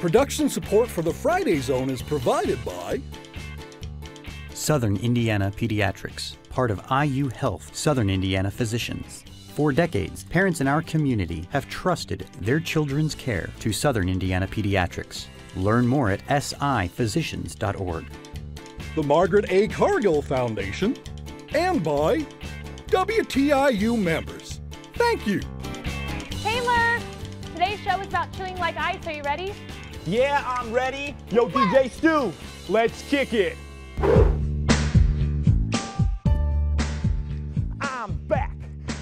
Production support for the Friday Zone is provided by Southern Indiana Pediatrics, part of IU Health Southern Indiana Physicians. For decades, parents in our community have trusted their children's care to Southern Indiana Pediatrics. Learn more at siphysicians.org. the Margaret A. Cargill Foundation, and by WTIU members. Thank you. Taylor! Today's show is about chewing like ice. Are you ready? Yeah, I'm ready. Yo, DJ Stu, let's kick it. I'm back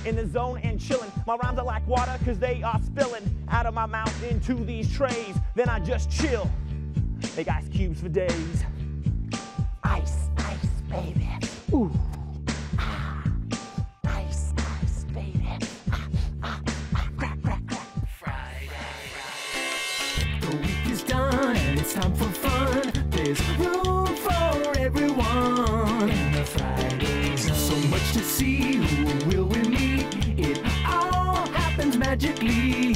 in the zone and chillin'. My rhymes are like water, cause they are spilling out of my mouth into these trays. Then I just chill. Make ice cubes for days. Ice, ice, baby. Ooh. Time for fun. There's room for everyone. In the Friday Zone. So much to see. Who will we meet? It all happens magically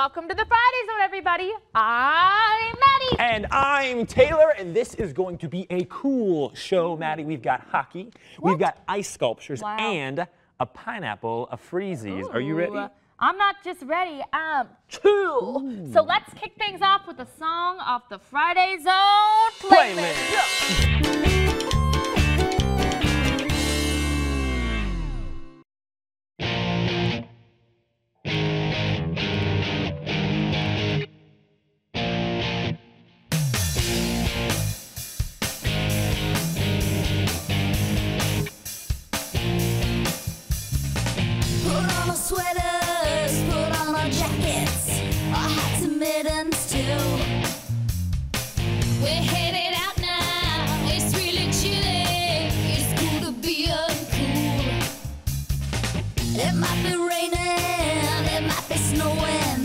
Welcome to the Friday Zone, everybody. I'm Maddie. And I'm Taylor, and this is going to be a cool show, Maddie. We've got hockey, we've got ice sculptures, Wow. and a pineapple, a freezies. Are you ready? I'm not just ready, I'm too. So let's kick things off with a song off the Friday Zone playlist. Playlist. It might be raining, it might be snowing,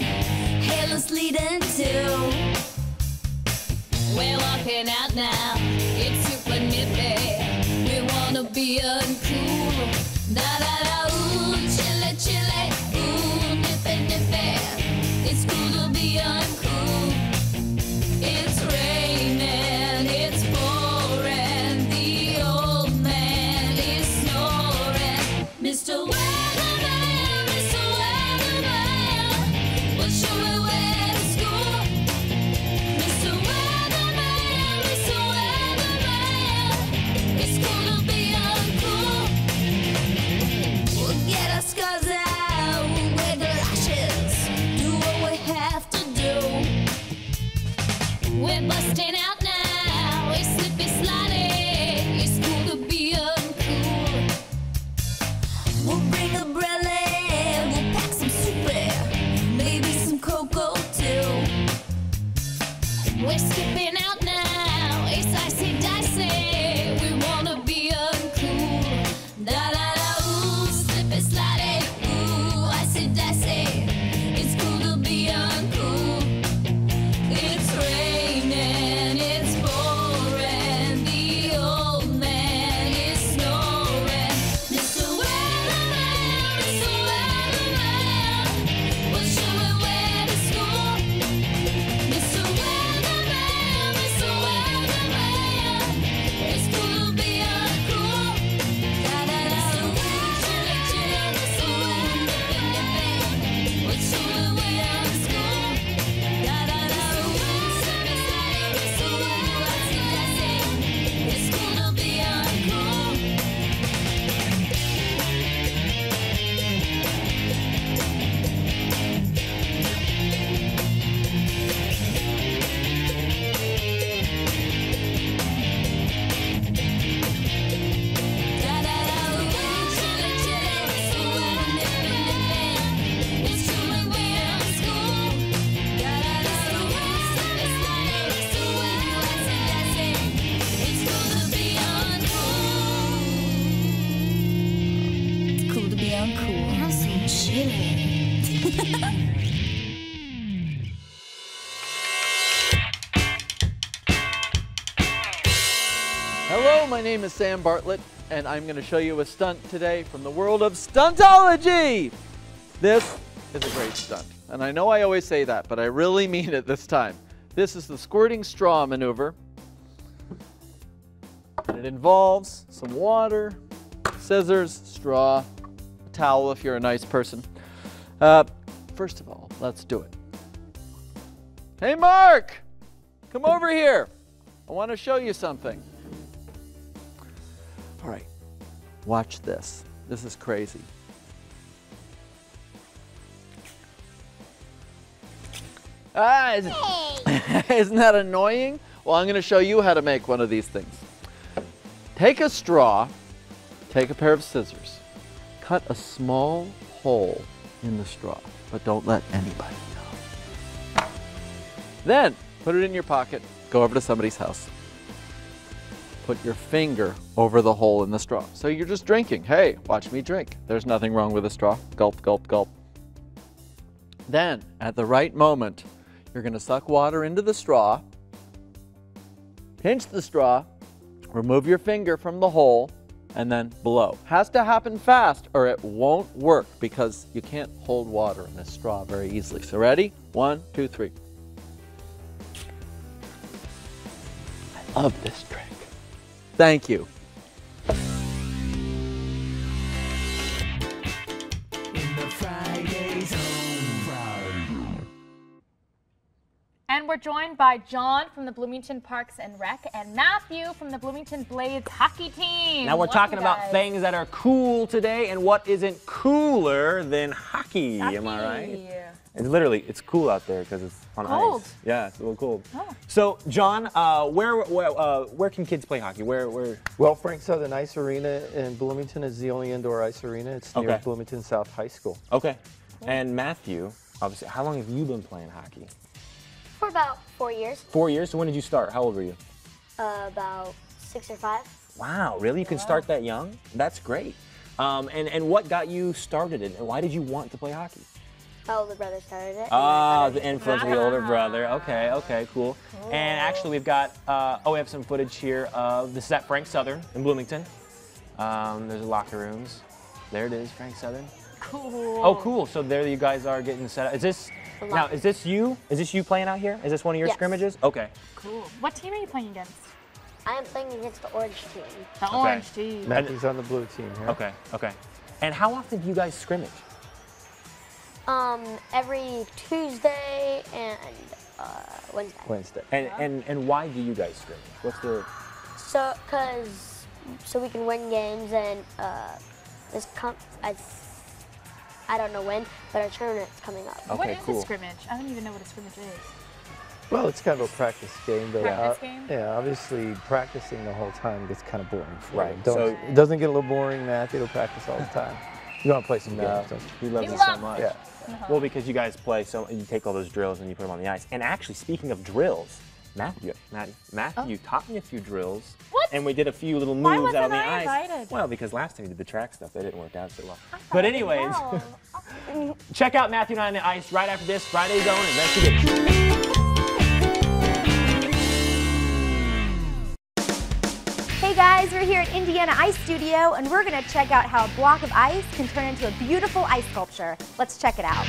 hail is leading. We're walking out now, it's super nippy, we wanna be uncool. Da da da, ooh, chilly, chilly, ooh, nippy, nippy. It's cool to be uncool. Hello, my name is Sam Bartlett, and I'm going to show you a stunt today from the world of stuntology. This is a great stunt, and I know I always say that, but I really mean it this time. This is the squirting straw maneuver, and it involves some water, scissors, straw, a towel if you're a nice person. Uh, first of all, let's do it. Hey, Mark, come over here. I want to show you something. All right, watch this. This is crazy. Ah, isn't, isn't that annoying? Well, I'm going to show you how to make one of these things. Take a straw, take a pair of scissors, cut a small hole in the straw, but don't let anybody know. Then put it in your pocket, go over to somebody's house put your finger over the hole in the straw. So you're just drinking. Hey, watch me drink. There's nothing wrong with a straw. Gulp, gulp, gulp. Then, at the right moment, you're going to suck water into the straw, pinch the straw, remove your finger from the hole, and then blow. Has to happen fast or it won't work because you can't hold water in a straw very easily. So ready? One, two, three. I love this trick. Thank you. In the Friday Zone. And we're joined by John from the Bloomington Parks and Rec and Matthew from the Bloomington Blades hockey team. Now we're Welcome, talking about guys. things that are cool today and what isn't cooler than hockey. Am I right? Hockey. It's literally it's cool out there because it's on Cold. ice. Yeah, it's a little cold. Oh. So John, uh, where where uh, where can kids play hockey? Where where? Well, Frank Southern Ice Arena in Bloomington is the only indoor ice arena. It's near Okay. Bloomington South High School. Okay. And Matthew, obviously, how long have you been playing hockey? For about four years, Four years. So when did you start? How old were you? uh, about six or five. Wow, really? You can start that young? That's great. Um, and and what got you started in and why did you want to play hockey? My older brother started it. and I Ah, started the influence of the older brother. Okay, okay, cool. And actually, we've got uh, oh, we have some footage here of this is at Frank Southern in Bloomington. Um, there's a locker rooms. There it is, Frank Southern. Cool. Oh, cool. So there you guys are getting set up. Is this now? Is this you? Is this you playing out here? Is this one of your Yes. scrimmages? Okay. Cool. What team are you playing against? I am playing against the orange team. The orange team. Matthew's on the blue team here. Okay. Okay. And how often do you guys scrimmage? Um, every Tuesday and uh, Wednesday. Wednesday. And and and why do you guys scrimmage? What's the So, cause so we can win games and uh, this com- I, I don't know when, but our tournament's coming up. what Okay, is cool. a scrimmage? I don't even know what a scrimmage is. Well, it's kind of a practice game, but Practice uh, game? yeah, obviously practicing the whole time gets kind of boring. Right. Don't, so- it doesn't get a little boring, Matthew. To practice all the time. You want to play some No, games? Don't you? he loves He it so much. Yeah. Uh-huh. Well, because you guys play so you take all those drills and you put them on the ice. And actually, speaking of drills, Matthew, Matthew, Matthew taught me a few drills. What? And we did a few little moves out on the I ice. invited? Well, because last time you did the track stuff, that didn't work out so well. But anyways, check out Matthew and I on the ice right after this Friday Zone Investigation. Hey guys, we're here at Indiana Ice Studio and we're gonna check out how a block of ice can turn into a beautiful ice sculpture. Let's check it out.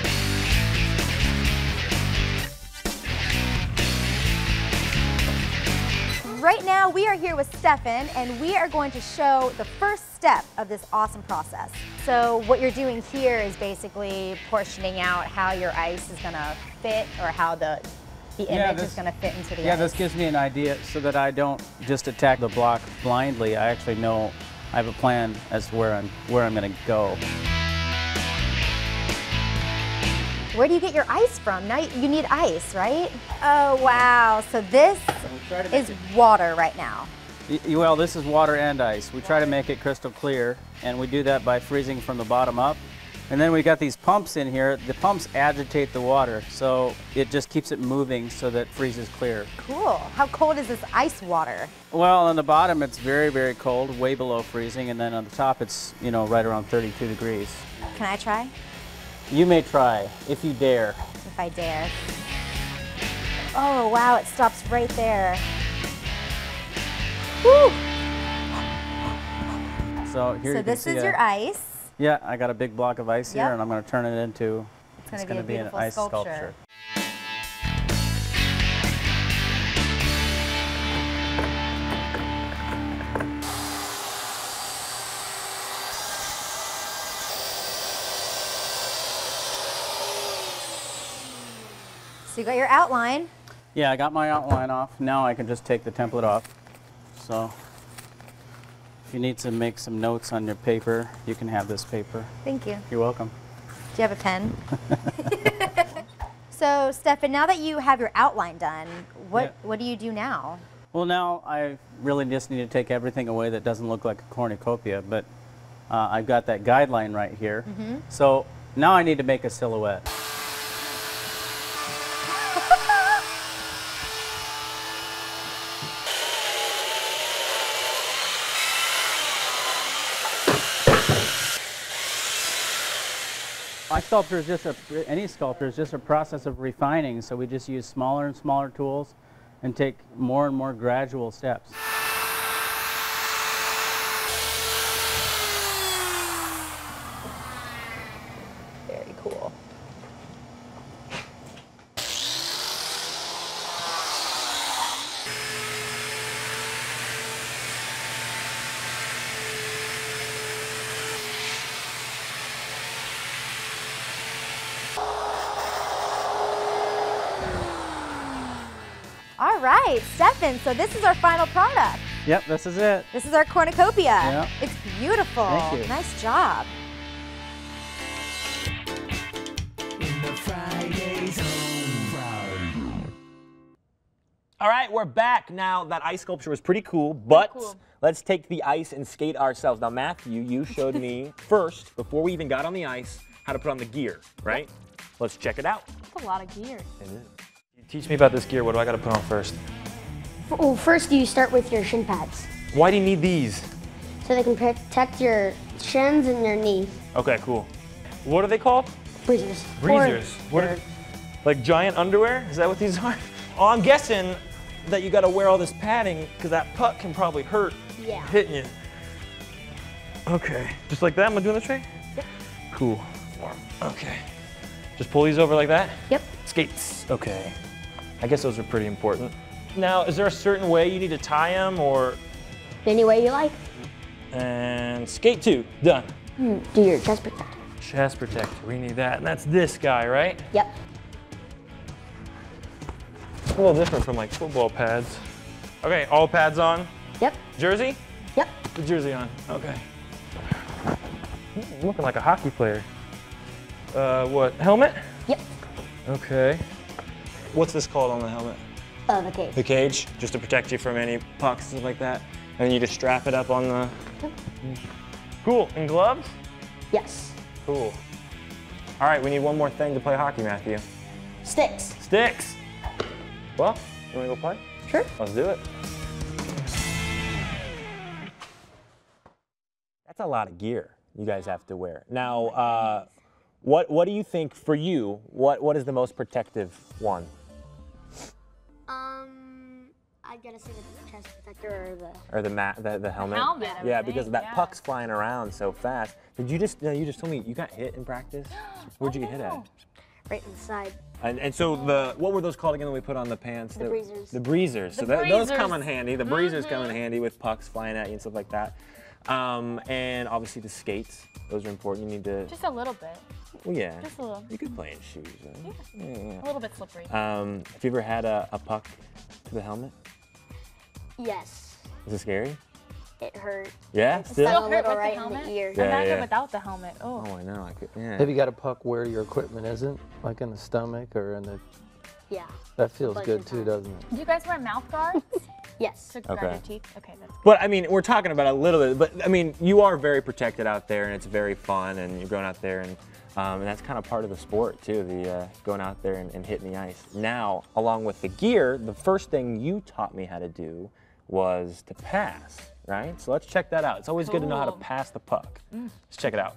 Right now, we are here with Stefan and we are going to show the first step of this awesome process. So what you're doing here is basically portioning out how your ice is gonna fit or how the, the Yeah, image this- is gonna fit into the Yeah, ice. this gives me an idea so that I don't just attack the block blindly. I actually know I have a plan as to where I'm where I'm going to go. Where do you get your ice from? Now you need ice, right? Oh, wow. So this is water right now. Well, this is water and ice. We try to make it crystal clear, and we do that by freezing from the bottom up. And then we've got these pumps in here. The pumps agitate the water, so it just keeps it moving so that freezes clear. Cool. How cold is this ice water? Well, on the bottom it's very, very cold, way below freezing, and then on the top it's you know right around 32 degrees. Can I try? You may try, if you dare. If I dare. Oh, wow, it stops right there. Woo! So here So you can this is your ice. Yeah, I got a big block of ice here, and I'm going to turn it into. It's gonna be gonna an ice sculpture. So you got your outline. Yeah, I got my outline off. Now I can just take the template off. So if you need to make some notes on your paper, you can have this paper. Thank you. You're welcome. Do you have a pen? so, Stefan, now that you have your outline done, what Yeah. what do you do now? Well, now I really just need to take everything away that doesn't look like a cornucopia, but uh, I've got that guideline right here. Mhm. So now I need to make a silhouette. My sculpture is just a, any sculptor is just a process of refining, so we just use smaller and smaller tools and take more and more gradual steps. Very cool. All right, so this is our final product. Yep, this is it. This is our cornucopia. Yeah. It's beautiful. Thank you. Nice job. All right, we're back. Now, that ice sculpture was pretty cool, but let's take the ice and skate ourselves. Now, Matthew, you showed me first, before we even got on the ice, how to put on the gear, right? Let's check it out. That's a lot of gear. Teach me about this gear. What do I got to put on first? Well, oh, first you start with your shin pads, Why do you need these? so they can protect your shins and your knees. Okay, cool. What are they called? Breezers. Breezers. What are, like giant underwear? Is that what these are? Oh, I'm guessing that you got to wear all this padding because that puck can probably hurt Yeah. hitting you. Okay. Just like that? Am I doing this right? Yep. Cool. Okay. Just pull these over like that? Yep. Skates. Okay. I guess those are pretty important. Now, is there a certain way you need to tie them or? Any way you like. And skate two, done. Hmm, Do your chest protector. Chest protector. We need that. And that's this guy, right? Yep. It's a little different from like football pads. Okay, all pads on. Yep. Jersey? Yep. The jersey on. Okay. Looking like a hockey player. Uh, what? Helmet? Yep. Okay. What's this called on the helmet? Uh, the cage. The cage, just to protect you from any pucks, stuff like that. And you just strap it up on the. Cool. And gloves? Yes. Cool. All right, we need one more thing to play hockey, Matthew. Sticks. Sticks. Well, you wanna go play? Sure. Let's do it. That's a lot of gear you guys have to wear. Now, uh, what what do you think for you? What what is the most protective one? I gotta say the chest protector or the. Or the mat, the, the helmet? helmet, I would yeah, because think, that yeah. puck's flying around so fast. Did you just? No, you just told me you got hit in practice. Where'd you get hit at? Right in the side. And, and so the what were those called again that we put on the pants? The breezers. The breezers. so The that, those come in handy. The breezers come in handy with pucks flying at you and stuff like that. Um, and obviously the skates. Those are important. You need to. Just a little bit. well, yeah. Just a little. You could play in shoes. Right? Yeah. yeah. A little bit slippery. Um, have you ever had a, a puck to the helmet? Yes. Is it scary? It hurt. Yeah, It still? stung a hurt little with the right in helmet? the ear. Yeah, Imagine yeah. without the helmet. Oh. Oh, I know. I could. Yeah. Have you got a puck where your equipment isn't, like in the stomach or in the? Yeah. That feels good of too, doesn't it? Do you guys wear mouth guards Yes. to guard Okay. your teeth? Okay, that's good. But I mean, we're talking about a little bit, but I mean, you are very protected out there, and it's very fun, and you're going out there, and um, and that's kind of part of the sport too, the uh, going out there and, and hitting the ice. Now, along with the gear, the first thing you taught me how to do was to pass, right? So let's check that out. It's always good to know how to pass the puck. Mm. Let's check it out.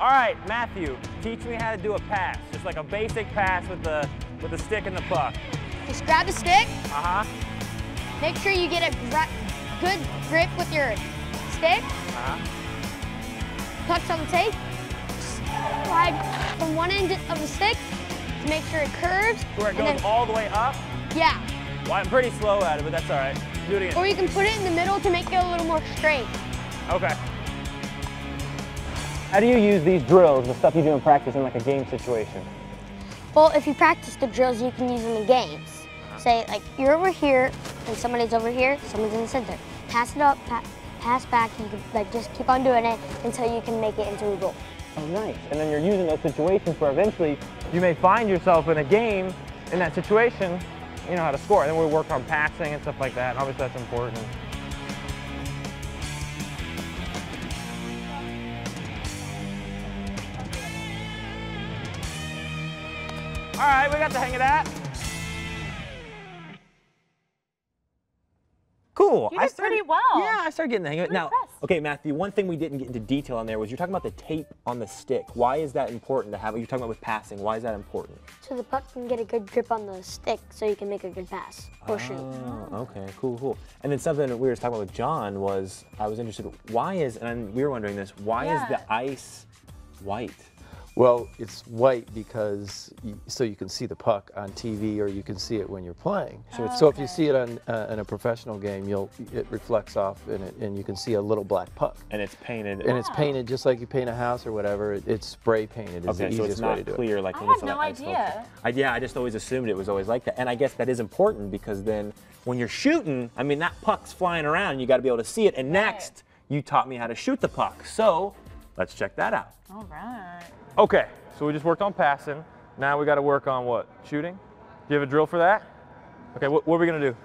All right, Matthew, teach me how to do a pass, just like a basic pass with the with the stick and the puck. Just grab the stick. Uh huh. Make sure you get a gra- good grip with your stick. Uh huh. Puck's on the tape. Slide from one end of the stick to make sure it curves. Where it and goes then- all the way up. Yeah. Well, I'm pretty slow at it, but that's all right. Do it again. Or you can put it in the middle to make it a little more straight. Okay. How do you use these drills, the stuff you do in practice, in like a game situation? Well, if you practice the drills, you can use them in games. Uh-huh. Say, like, you're over here, and somebody's over here, someone's in the center. Pass it up, pa- pass back, you can, like, just keep on doing it until you can make it into a goal. Oh, nice. And then you're using those situations where eventually You may find yourself in a game in that situation. You know how to score. And then we work on passing and stuff like that. And obviously, that's important. All right, we got the hang of that. Cool. You I did pretty well. Yeah, I started getting the hang of it. Now, impressed. Okay, Matthew, one thing we didn't get into detail on there was you're talking about the tape on the stick. Why is that important to have? You're talking about with passing. Why is that important? So the puck can get a good grip on the stick so you can make a good pass or shoot. Oh, okay, cool, cool. And then something that we were talking about with John was I was interested. Why is and we were wondering this? Why is the ice white? Well, it's white because you, so you can see the puck on TV or you can see it when you're playing. So it's- so if you see it on uh, in a professional game, you'll it reflects off in it and you can see a little black puck. And it's painted. And it's painted just like you paint a house or whatever. It, it's spray painted. Is Okay, the so easiest it's way not to do clear it. like I when you had saw no that ice sculpture. idea. I, yeah, I just always assumed it was always like that. And I guess that is important because then when you're shooting, I mean, that puck's flying around, you got to be able to see it. And next, you taught me how to shoot the puck. So let's check that out. All right. Okay, so we just worked on passing. Now we got to work on what? Shooting? Do you have a drill for that? Okay, what, what are we going to do?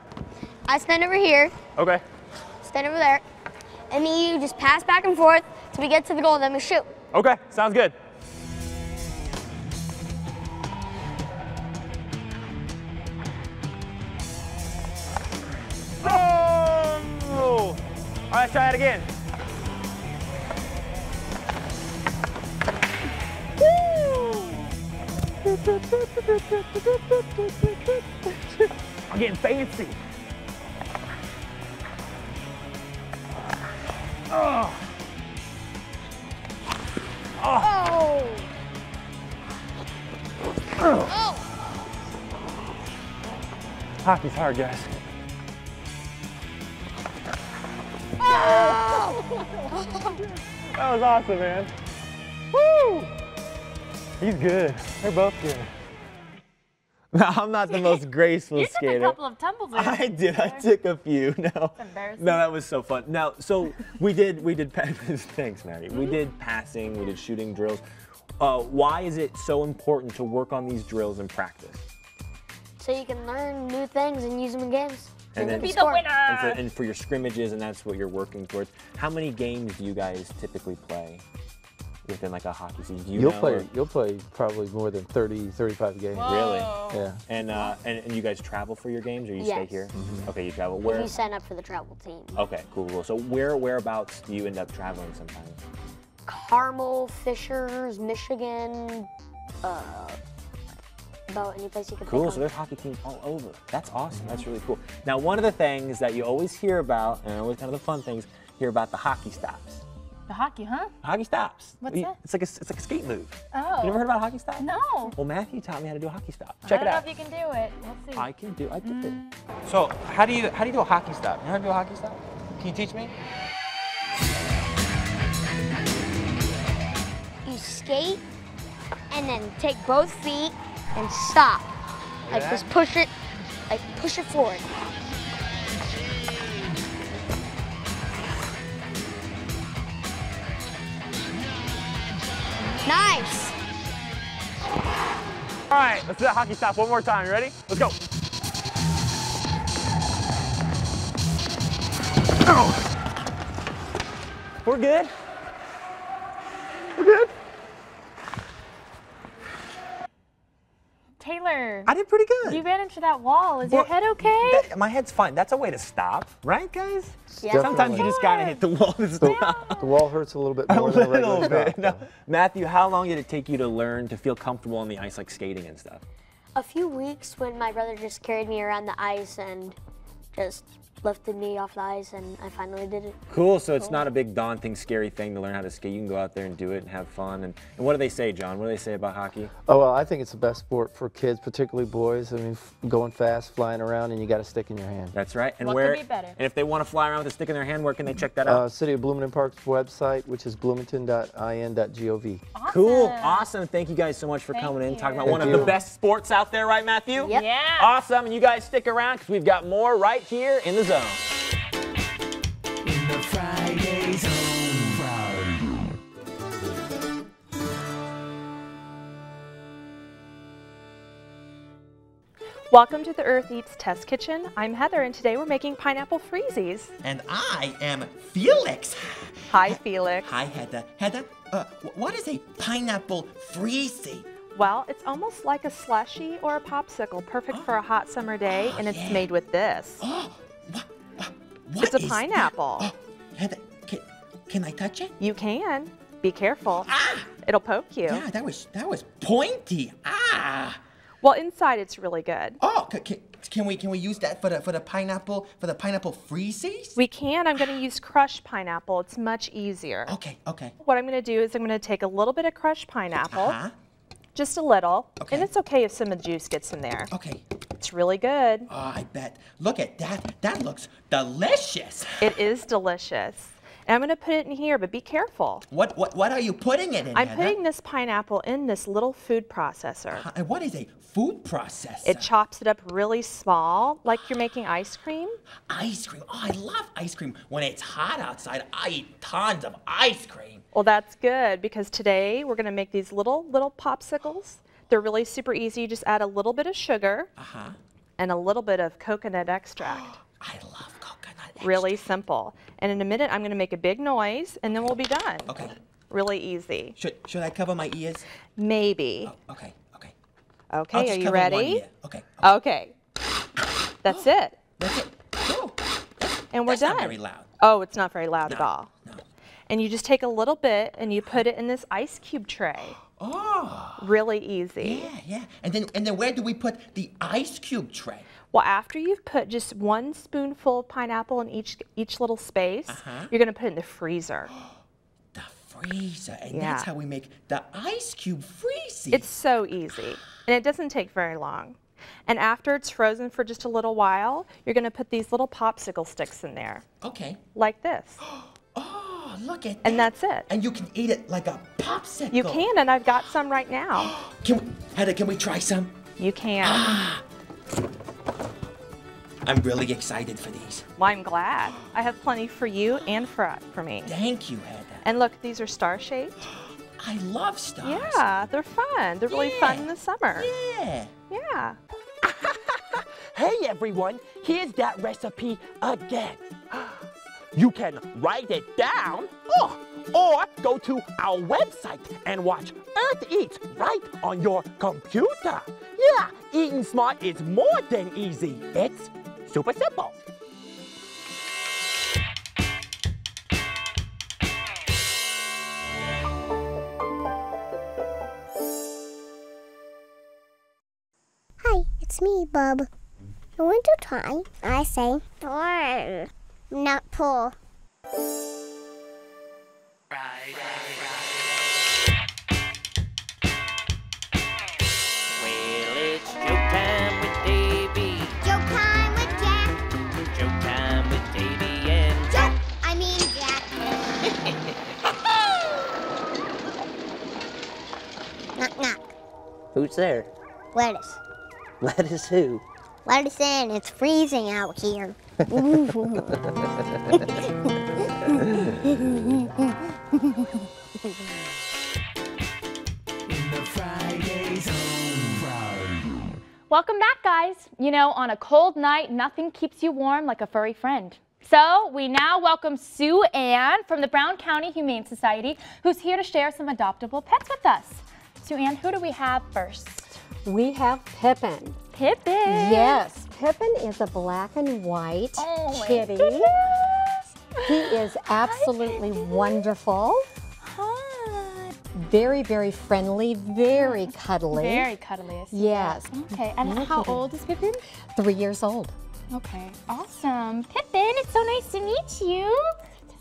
I stand over here, Okay. stand over there, and me you just pass back and forth till we get to the goal, then we shoot. Okay, sounds good. Oh! All right, let's try it again. I'm getting fancy. Oh. Oh! Oh. Hockey's hard, guys. Oh. That was awesome, man. Woo! He's good. They're both good. No, I'm not the most graceful You took skater. a couple of tumbles in I did. I took a few. No, embarrassing. no, that was so fun. Now, so we did. We did. pa- Thanks, Maddie. Mm-hmm. We did passing. We did shooting drills. Uh, why is it so important to work on these drills in practice? So you can learn new things and use them in games. And you then- Be the winner. And for, and for your scrimmages, and that's what you're working towards. How many games do you guys typically play within like a hockey season? Do you You'll know, play. or- You'll play probably more than 30, 35 games. Really? Yeah. And, uh, and and you guys travel for your games, or you stay here? Mm-hmm. Okay, you travel. Where? you sign up for the travel team. Okay, cool, cool. So where whereabouts do you end up traveling sometimes? Carmel, Fishers, Michigan, uh, about any place you can Cool. think So there's hockey teams all over. That's awesome. That's really cool. Now, one of the things that you always hear about, and always kind of the fun things, hear about the hockey stops. The hockey, huh? Hockey stops. What's You- that? It's like a it's like a skate move. Oh. You never heard about a hockey stop? No. Well, Matthew taught me how to do a hockey stop. Check it out. I don't know if you can do it. We'll see. I can do. I did it. Mm. So how do you how do you do a hockey stop? You know how to do a hockey stop? Can you teach me? You skate and then take both feet and stop. Like that? just push it, like push it forward. Nice. All right, let's do that hockey stop one more time. You ready? Let's go. We're good. We're good. Taylor. I did pretty good. You ran into that wall. Is your head okay? That- my head's fine. That's a way to stop, right, guys? Yeah. Sometimes you just gotta hit the wall to stop. The wall hurts a little bit A more than a little regular bit. stop. No. Matthew, how long did it take you to learn to feel comfortable on the ice, like skating and stuff? A few weeks when my brother just carried me around the ice and just lifted me off the ice, and I finally did it. Cool. So it's not a big daunting, scary thing to learn how to skate. You can go out there and do it and have fun. And, and what do they say, John? What do they say about hockey? Oh well, I think it's the best sport for kids, particularly boys. I mean, f- going fast, flying around, and you got a stick in your hand. That's right. And What could where? be better? And if they want to fly around with a stick in their hand, where can they check that out? Uh, City of Bloomington Park's website, which is bloomington.in.gov. Awesome. Cool. Awesome. Thank you guys so much for coming in, talking about one Thank of the best sports out there, right, Matthew? Yep. Yeah. Awesome. And you guys stick around because we've got more right here in the zone. In the Friday Zone. Welcome to the Earth Eats Test Kitchen. I'm Heather, and today we're making pineapple freezies. And I am Felix. Hi, Felix. Hi, Heather. Heather, uh, what is a pineapple freezy? Well, it's almost like a slushy or a popsicle, perfect for a hot summer day, and it's made with this. What it's a pineapple. Heather, can, can I touch it? You can. Be careful. It'll poke you. Yeah, that was that was pointy. Ah. Well, inside it's really good. Oh, c- c- can we can we use that for the for the pineapple for the pineapple freezies? We can. I'm going to use crushed pineapple. It's much easier. Okay, okay. What I'm going to do is I'm going to take a little bit of crushed pineapple, Uh-huh. just a little, Okay. and it's okay if some of the juice gets in there. Okay. It's really good. Oh, I bet. Look at that. That looks delicious. It is delicious. And I'm going to put it in here, but be careful. What what what are you putting it in? I'm Heather? putting this pineapple in this little food processor. Uh, And what is a food processor? It chops it up really small, like you're making ice cream. Ice cream. Oh, I love ice cream. When it's hot outside, I eat tons of ice cream. Well, that's good because today we're going to make these little, little popsicles. They're really super easy. You just add a little bit of sugar Uh-huh. and a little bit of coconut extract. I love coconut. Really simple. And in a minute, I'm going to make a big noise and then we'll be done. Okay. Really easy. Should should I cover my ears? Maybe. Okay. Okay. Okay, I'll are you ready? ear. Okay. Okay. That's it. That's it. And we're That's done. not very loud. Oh, it's not very loud at No, all. And you just take a little bit and you put it in this ice cube tray. Oh. Really easy. Yeah, yeah. And then and then where do we put the ice cube tray? Well, after you've put just one spoonful of pineapple in each each little space, Uh-huh. you're going to put it in the freezer. The freezer. And Yeah. that's how we make the ice cube freezy. It's so easy, and it doesn't take very long. And after it's frozen for just a little while, you're going to put these little popsicle sticks in there, Okay. like this. Oh, look at that. And that's it. And you can eat it like a popsicle. You can, and I've got some right now. Can we, Heather, can we try some? You can. Ah. I'm really excited for these. Well, I'm glad. I have plenty for you and for, for me. Thank you, Heather. And look, these are star shaped. I love stars. Yeah, they're fun. They're really fun in the summer. Yeah. Yeah. Hey everyone, here's that recipe again. You can write it down or, or go to our website and watch Earth Eats right on your computer. Yeah, eating smart is more than easy. It's super simple. Hi, it's me, Bub. Winter time, I say, "Brr," not. Well, it's joke time with Davy. Joke time with Jack. Joke time with Davy and Joke, I mean Jack. knock, knock. Who's there? Lettuce. Lettuce who? Lettuce in. It's freezing out here. Welcome back, guys. You know, on a cold night, nothing keeps you warm like a furry friend. So we now welcome Sue Ann from the Brown County Humane Society, who's here to share some adoptable pets with us. Sue Ann, who do we have first? We have Pippin. Pippin. Yes, Pippin is a black and white Oh kitty. He is absolutely wonderful. Very, very friendly, very mm-hmm. cuddly. Very cuddly. Yes. Okay. And how old is Pippin? Three years old. Okay. Awesome. Pippin, it's so nice to meet you.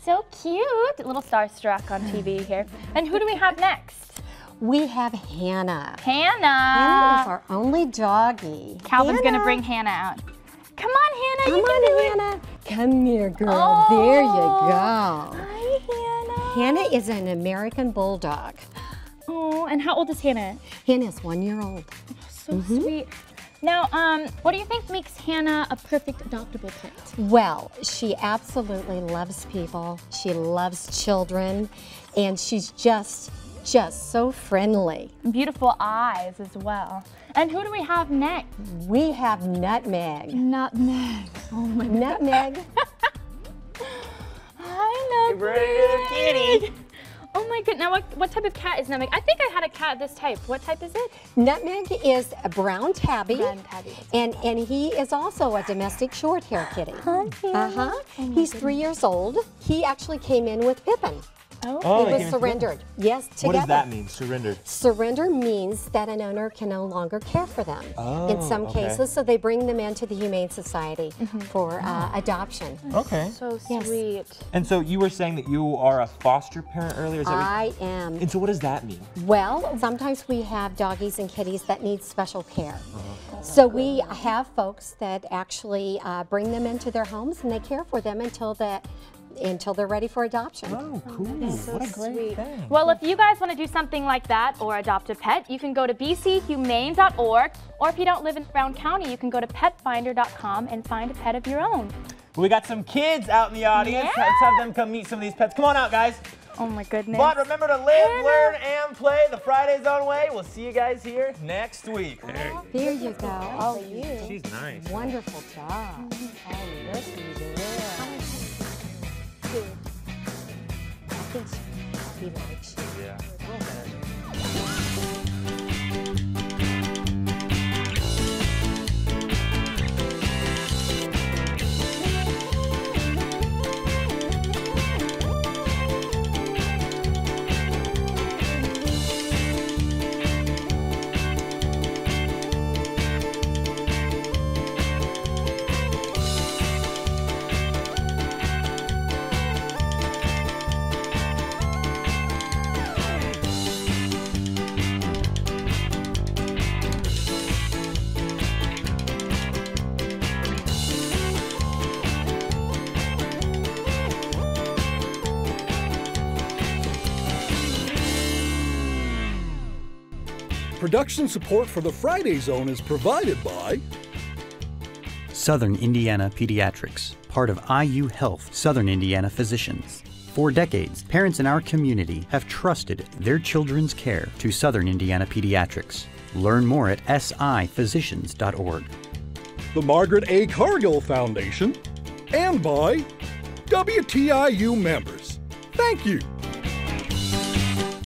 So cute. A little starstruck on TV here. And who do we have next? We have Hannah. Hannah. Hannah is our only doggie. Calvin's gonna bring Hannah out. Come on, Hannah. Come you can on, do it. Hannah. Come here, girl. there you go. Hi, Hannah. Hannah is an American Bulldog. Oh, and how old is Hannah? Hannah is one year old. So Mhm. sweet. Now, um, what do you think makes Hannah a perfect adoptable pet? Well, she absolutely loves people. She loves children, and she's just, just so friendly. Beautiful eyes as well. And who do we have next? We have Nutmeg. Nutmeg. Oh my Nutmeg. Hi, Nutmeg. kitty. Oh my goodness. Now, what, what type of cat is Nutmeg? I think I had a cat this type. What type is it? Nutmeg is a brown tabby, Brown tabby. and and he is also a domestic short hair kitty. Uh huh. He's three years old. He actually came in with Pippin. Oh, Oh, he they was surrendered. Yes, together. What does that mean? Surrendered. Surrender means that an owner can no longer care for them oh, in some okay. cases, so they bring them into the Humane Society for uh, adoption. Okay. So Yes. sweet. And so you were saying that you are a foster parent earlier. Is that I am. And so what does that mean? Well, sometimes we have doggies and kitties that need special care. So we have folks that actually uh, bring them into their homes and they care for them until that until they're ready for adoption. Oh, oh cool. So what a great sweet. thing. Well, if you guys want to do something like that or adopt a pet, you can go to bchumane.org, or if you don't live in Brown County, you can go to petfinder.com and find a pet of your own. We got some kids out in the audience. Yeah. Let's have them come meet some of these pets. Come on out, guys. Oh my goodness. But remember to live, learn, and play the Friday Zone way. We'll see you guys here next week. There you go. Oh, you. She's nice. Wonderful job. Mm-hmm. Oh, yes, did. I think he likes you. Yeah. Oh, Production support for the Friday Zone is provided by Southern Indiana Pediatrics, part of IU Health Southern Indiana Physicians. For decades, parents in our community have trusted their children's care to Southern Indiana Pediatrics. Learn more at siphysicians.org. the Margaret A. Cargill Foundation and by WTIU members. Thank you.